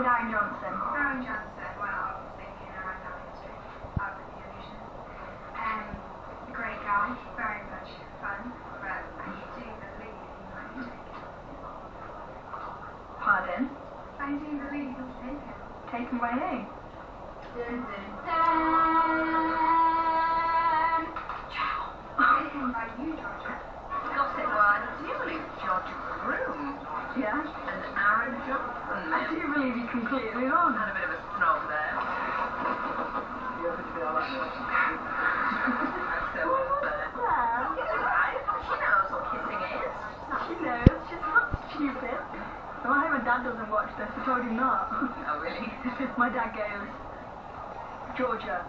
With Aaron Johnson. Aaron Johnson, well, I was thinking around our history of the ocean. Um, great guy, very much fun, but I do believe he might take it. Pardon? I do believe he'll take it. Taken by who? Dun, dun, dun. Taken by you, Georgia. I do believe you completely wrong. had a bit of a snog there? I'm so upset. Yeah. Right, she knows what kissing is. She knows. She's not stupid. No, I hope my dad doesn't watch this. I told him not. Oh, really? my dad goes, Georgia,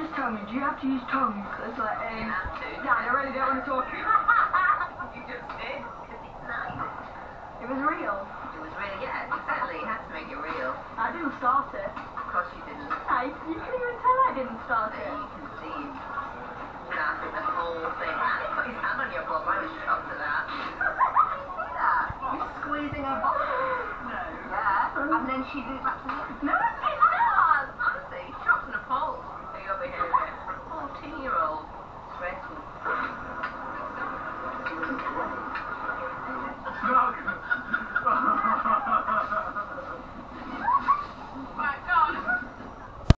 just tell me, do you have to use tongue? It's like, You um, have to. Dad, I really don't want to talk. You just did, because it's nice. it was real. It was really, yeah, exactly. You had to make it real. I didn't start it. Of course you didn't. I, you can even tell I didn't start it. you can see that the whole thing. And he put his hand on your bum. I was shocked at that. yeah. You're squeezing her bum. No. Yeah. And then she did that to. No.